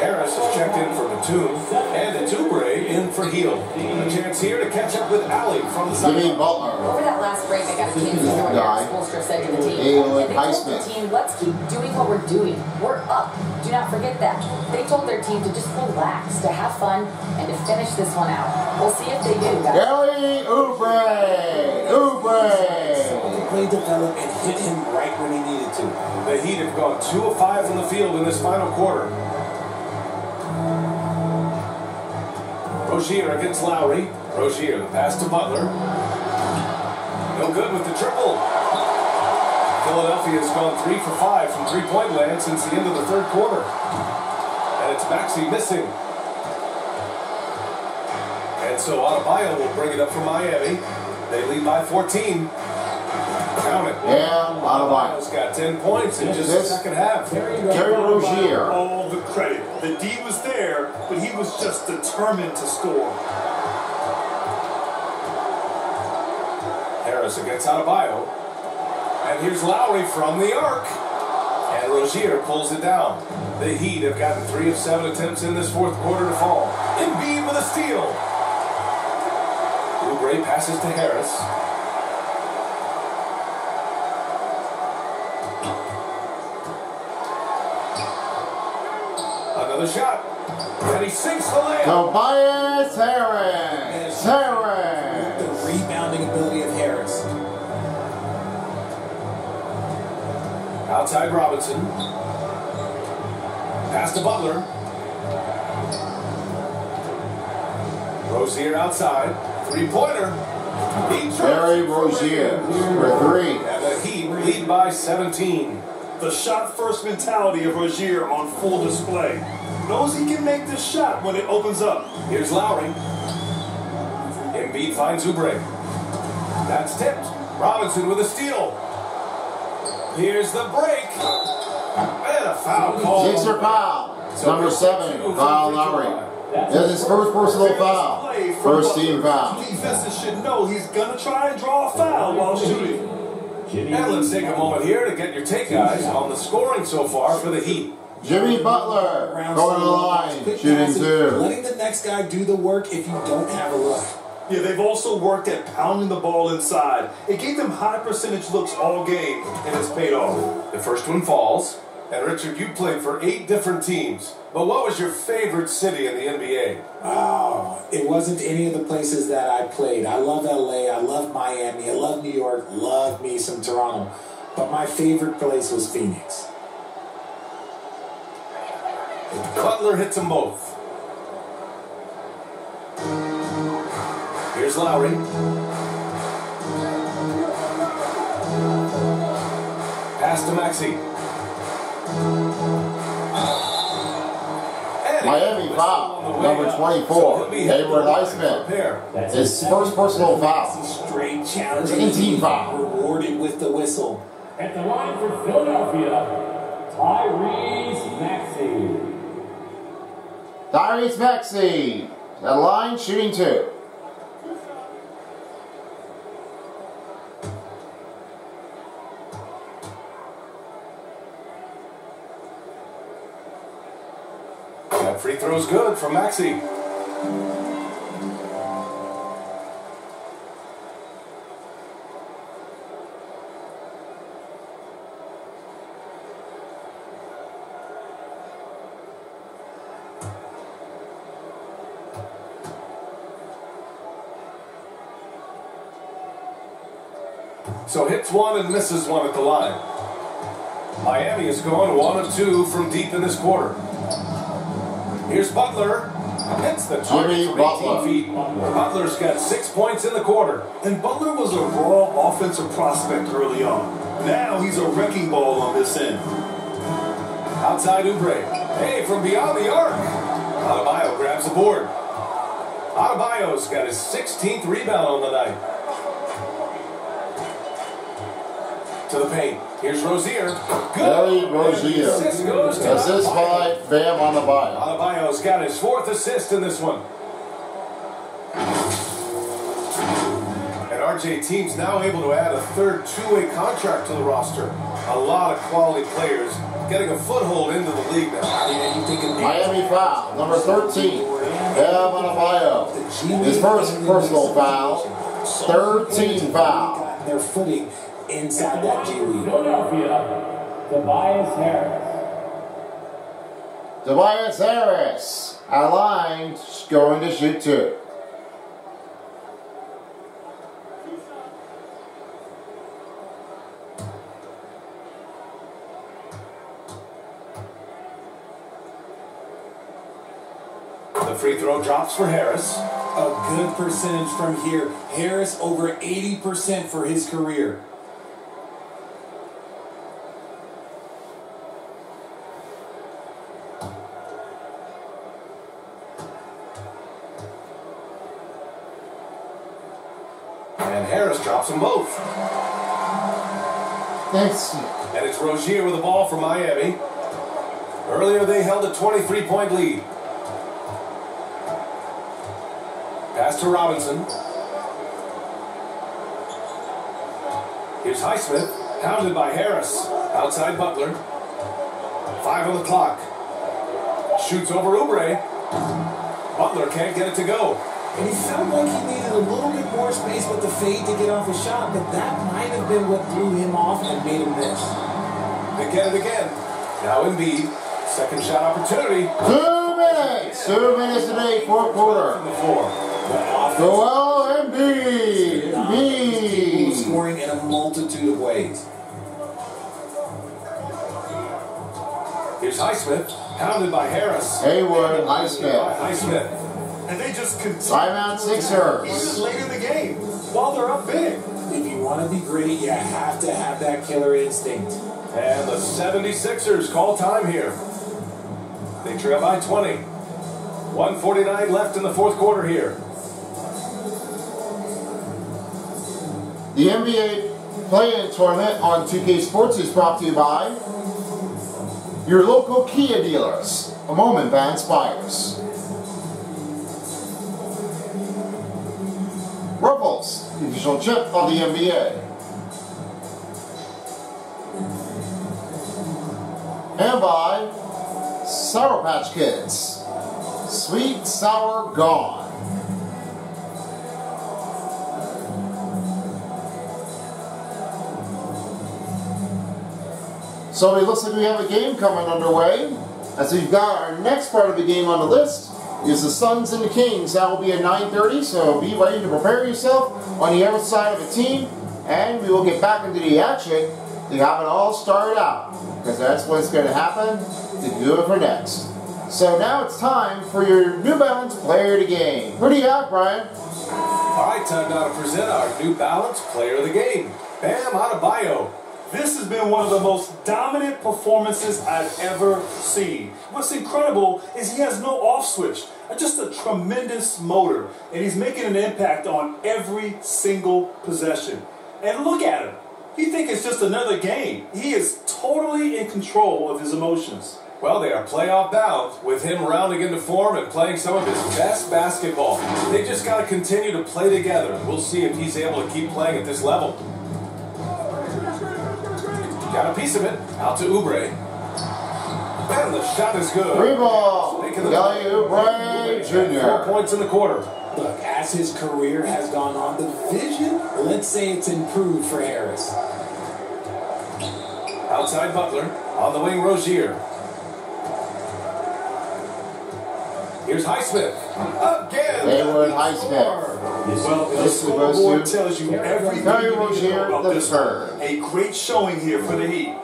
Harris has checked in for Batum and Oubre in for Hield. A chance here to catch up with Allie from the Jimmy side. Butler. Over that last break, I got a chance to hear what Guy. Eric Spoelstra said to the team. Hey, and they told the team, let's keep doing what we're doing. We're up. Do not forget that. They told their team to just relax, to have fun, and to finish this one out. We'll see if they do, guys. Kelly Oubre! Oubre! Play develop and hit him right when he needed to. The Heat have gone 2 of 5 from the field in this final quarter. Rozier against Lowry. Rozier, pass to Butler. No good with the triple. Philadelphia has gone three for five from three-point land since the end of the third quarter. And it's Maxey missing. And so Adebayo will bring it up for Miami. They lead by 14. Count it. Yeah, Adebayo. Adebayo's got 10 points in just the second half. Terry Rozier. All the credit. The D was there, but he was just determined to score. Harris against Adebayo. And here's Lowry from the arc. And Rozier pulls it down. The Heat have gotten three of seven attempts in this fourth quarter to fall. Embiid with a steal. Oubre passes to Harris. Another shot. And he sinks the layup. Tobias Harris. Harris. The rebounding ability of Harris. Outside Robinson. Pass to Butler. Rozier outside. Three pointer. He Barry Rozier for three. And the Heat lead by 17. The shot first mentality of Rozier on full display. Knows he can make this shot when it opens up. Here's Lowry. Embiid finds Oubre. That's tipped. Robinson with a steal. Here's the break. And a foul call. Sixer foul. Number seven, Kyle Lowry. That's his first personal foul. First team foul. Defenses should know he's gonna try and draw a foul while shooting. And let's take a moment here to get your take, guys, on the scoring so far for the Heat. Jimmy Butler going to the line, Quick shooting passing, two. Letting the next guy do the work if you don't have a look. Yeah, they've also worked at pounding the ball inside. It gave them high percentage looks all game, and it's paid off. The first one falls. And Richard, you played for eight different teams. But what was your favorite city in the NBA? Oh, ah, it wasn't any of the places that I played. I love LA, I love Miami, I love New York, love me some Toronto. But my favorite place was Phoenix. Butler hits them both. Here's Lowry. Pass to Maxey. And Miami foul, on the way number 24, So he'll be headed Haywood to the line Iceman. for a pair. That's His first personal foul. Straight challenge. Second team foul. Rewarded with the whistle. At the line for Philadelphia, Tyrese Maxey. Tyrese Maxey, That line, shooting two. That free throw's good from Maxey. Hits one and misses one at the line. Miami is going one of two from deep in this quarter. Here's Butler. Hits the target Jimmy from 18 Butler. feet. Butler's got six points in the quarter. And Butler was a raw offensive prospect early on. Now he's a wrecking ball on this end. Outside Oubre. Hey, from beyond the arc. Adebayo grabs the board. Adebayo's got his 16th rebound on the night. To the paint. Here's Rozier. Good. Barry Rozier. Assist goes to Assist by Bam Adebayo. Adebayo's got his fourth assist in this one. And RJ team's now able to add a third two-way contract to the roster. A lot of quality players getting a foothold into the league now. Yeah, you think of Miami foul, number 13. Bam Adebayo. His first personal foul. Third team foul. Their footing inside that G League. Philadelphia, Tobias Harris. Tobias Harris. At line, going to shoot two. The free throw drops for Harris. A good percentage from here. Harris over 80% for his career. Harris drops them both. Thanks. And it's Rozier with the ball for Miami. Earlier, they held a 23 point lead. Pass to Robinson. Here's Highsmith, pounded by Harris. Outside Butler. Five on the clock. Shoots over Oubre. Butler can't get it to go. And he felt like he needed a little bit more space with the fade to get off a shot, but that might have been what threw him off and made him miss. They get it again. Now Embiid, second shot opportunity. Two minutes. Two minutes today, fourth quarter. From the floor. Joel Embiid. Capable Embiid. scoring in a multitude of ways. Here's Highsmith, pounded by Harris. Haywood, By Highsmith. Highsmith. And they just continue. Timeout Even Sixers. late in the game, while they're up big. If you want to be gritty, you have to have that killer instinct. And the 76ers call time here. They trail by 20. 149 left in the fourth quarter here. The NBA play-in tournament on 2K Sports is brought to you by your local Kia dealers. A moment that inspires. Official chip of the NBA. And by Sour Patch Kids. Sweet, sour, gone. So it looks like we have a game coming underway. As we've got our next part of the game on the list is the Suns and the Kings. That will be at 9.30, so be ready to prepare yourself on the other side of the team. And we will get back into the action to have it all started out. Because that's what's going to happen to do it for next. So now it's time for your New Balance Player of the Game. Who do you have, Brian? All right, time now to present our New Balance Player of the Game. Bam Adebayo. This has been one of the most dominant performances I've ever seen. What's incredible is he has no off switch, uh, just a tremendous motor, and he's making an impact on every single possession. And look at him. You think it's just another game. He is totally in control of his emotions. Well, they are playoff bound with him rounding into form and playing some of his best basketball. They just got to continue to play together. We'll see if he's able to keep playing at this level. Got a piece of it. Out to Oubre. And the shot is good. Three ball. Making the Kelly Oubre Four Jr. points in the quarter. Look, as his career has gone on, the vision, let's say it's improved for Harris. Outside Butler. On the wing, Rozier. Here's Highsmith. Again. Haywood Highsmith. Well, the This is scoreboard tells you everything Terry you need to know about this third. one. A great showing here for the Heat.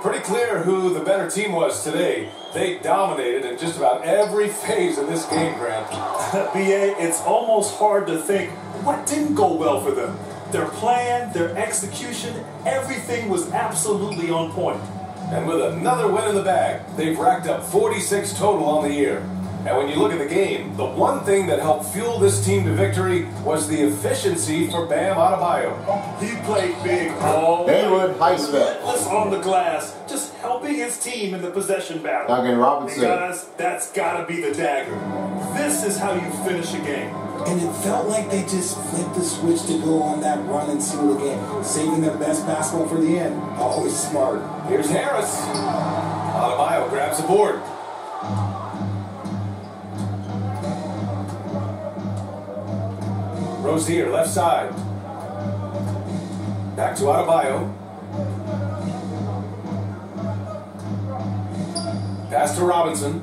Pretty clear who the better team was today. They dominated in just about every phase of this game, Grant. BA, it's almost hard to think what didn't go well for them. Their plan, their execution, everything was absolutely on point. And with another win in the bag, they've racked up 46 total on the year. And when you look at the game, the one thing that helped fuel this team to victory was the efficiency for Bam Adebayo. He played big all Haywood Highsmith. relentless on the glass, just helping his team in the possession battle. Duncan And Robinson. guys, that's got to be the dagger. This is how you finish a game. And it felt like they just flipped the switch to go on that run and seal the game, saving their best basketball for the end. Always smart. Here's Harris. Adebayo grabs the board. Rozier, left side. Back to Adebayo. Pass to Robinson.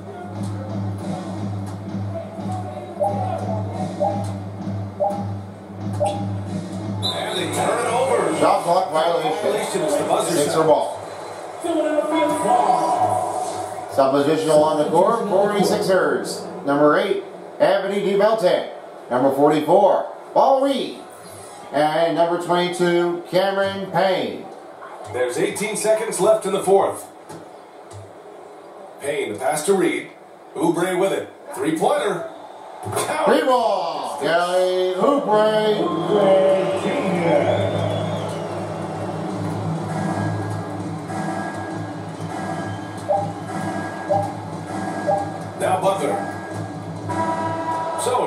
And they turn it over. Shot clock violation. Violation is the buzzer Sixer shot. ball. Subpositional on the court, 46ers. Number 8, Anthony DeBelton. Number 44, Bowie. And number 22, Cameron Payne. There's 18 seconds left in the fourth. Payne, the pass to Reed. Oubre with it. Three-pointer. Three ball. Kelly Oubre. Oubre Jr. Now Butler.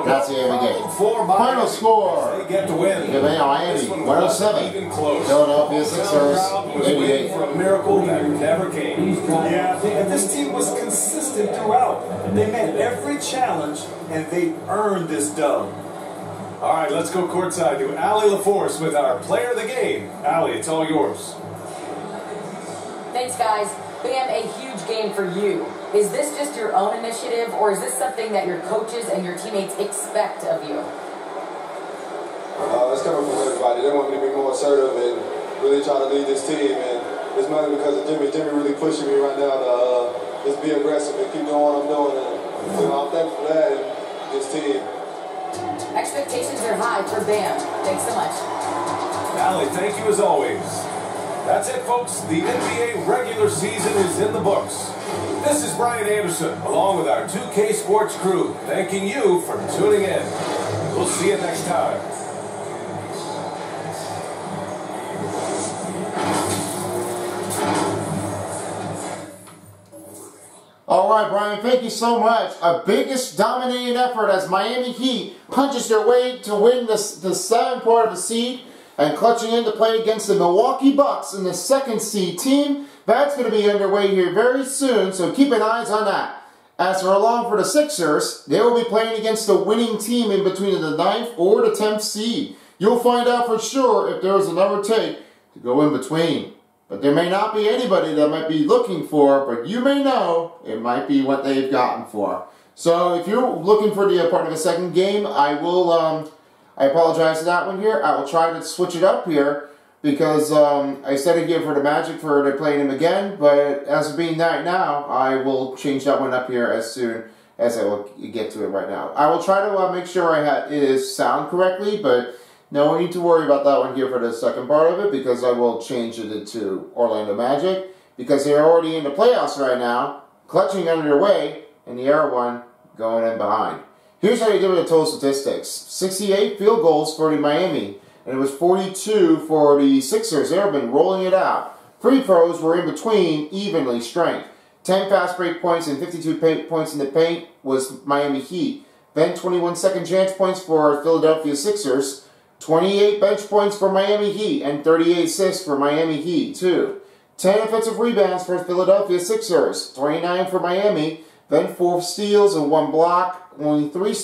That's the end of the game. For Final score. They get the win. Yeah, Miami, 107. wasn't even close. Philadelphia Sixers, Crowd 88. for a miracle that never came. Yeah, and this team was consistent throughout. They met every challenge and they earned this dub. All right, let's go courtside to Allie LaForce with our player of the game. Allie, it's all yours. Thanks, guys. Bam, a huge game for you. Is this just your own initiative, or is this something that your coaches and your teammates expect of you? Uh, it's coming from everybody. They want me to be more assertive and really try to lead this team. And it's mainly because of Jimmy. Jimmy really pushing me right now to uh, just be aggressive and keep doing what I'm doing. And you know, I'm thankful for that and this team. Expectations are high for Bam. Thanks so much. Allie, thank you as always. That's it, folks. The NBA regular season is in the books. This is Brian Anderson, along with our 2K Sports crew, thanking you for tuning in. We'll see you next time. All right, Brian, thank you so much. A biggest dominating effort as Miami Heat punches their way to win the, the seventh part of the seed and clutching in to play against the Milwaukee Bucks in the second seed team. That's going to be underway here very soon, so keep an eyes on that. As for along for the Sixers, they will be playing against the winning team in between the ninth or the tenth seed. You'll find out for sure if there is another take to go in between. But there may not be anybody that might be looking for, but you may know it might be what they've gotten for. So if you're looking for the uh, part of the second game, I will, um, I apologize for that one here. I will try to switch it up here because um, I said it here for the Magic for they're playing him again, but as of being that now, I will change that one up here as soon as I will get to it right now. I will try to uh, make sure I have it is sound correctly, but no need to worry about that one here for the second part of it because I will change it to Orlando Magic because they're already in the playoffs right now, clutching under their way, and the other one going in behind. Here's how you do the total statistics. 68 field goals for the Miami, and it was 42 for the Sixers. They've been rolling it out. Free throws were in between, evenly strength. 10 fast break points and 52 paint points in the paint was Miami Heat. Then 21 second chance points for Philadelphia Sixers. 28 bench points for Miami Heat and 38 assists for Miami Heat, too. 10 offensive rebounds for Philadelphia Sixers, 29 for Miami, then 4 steals and 1 block. Only 3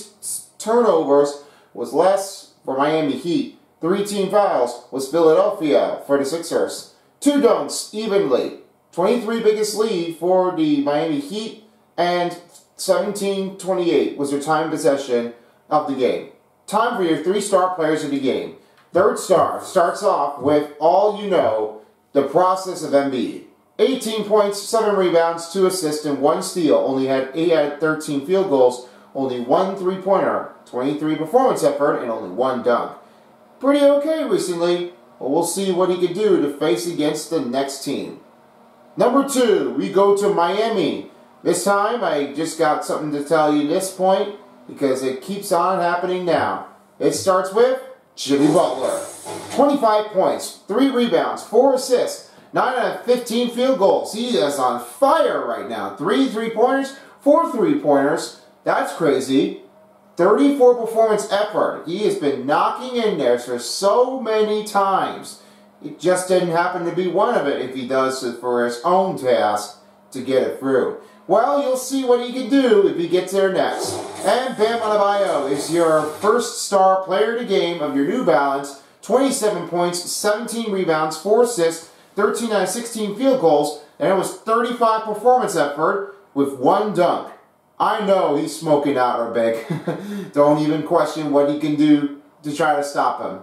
turnovers was less for Miami Heat. 3 team fouls was Philadelphia for the Sixers. 2 dunks evenly. 23 biggest lead for the Miami Heat and 17-28 was their time possession of the game. Time for your three star players of the game. Third star starts off with all you know, the process of Embiid. 18 points, 7 rebounds, 2 assists, and 1 steal. Only had 8 out of 13 field goals, only 1 three pointer, 23 performance effort, and only 1 dunk. Pretty okay recently, but we'll see what he can do to face against the next team. Number 2, we go to Miami. This time, I just got something to tell you this point because it keeps on happening now. It starts with Jimmy Butler. 25 points, 3 rebounds, 4 assists, 9 out of 15 field goals. He is on fire right now. 3 three-pointers, 4 three-pointers. That's crazy. 34 performance effort. He has been knocking in there for so many times. It just didn't happen to be one of it if he does it for his own task to get it through. Well, you'll see what he can do if he gets there next. And Bam Adebayo is your first star player the game of your New Balance. 27 points, 17 rebounds, 4 assists, 13 out of 16 field goals, and it was 35 performance effort with one dunk. I know he's smoking out big. Don't even question what he can do to try to stop him.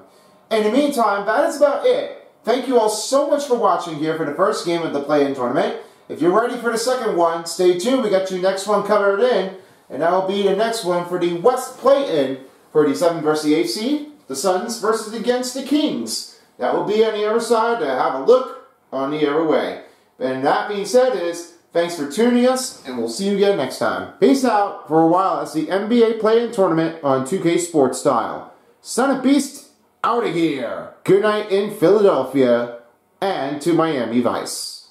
In the meantime, that is about it. Thank you all so much for watching here for the first game of the play-in tournament. If you're ready for the second one, stay tuned. We got your next one covered in. And that will be the next one for the West play-in for the 7 versus the 8 seed. The Suns versus against the Kings. That will be on the other side to have a look on the other way. And that being said is, thanks for tuning us, and we'll see you again next time. Peace out for a while as the NBA play-in tournament on 2K Sports Style. Son of Beast, out of here. Good night in Philadelphia and to Miami Vice.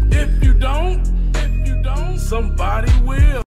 If you don't, if you don't, somebody will.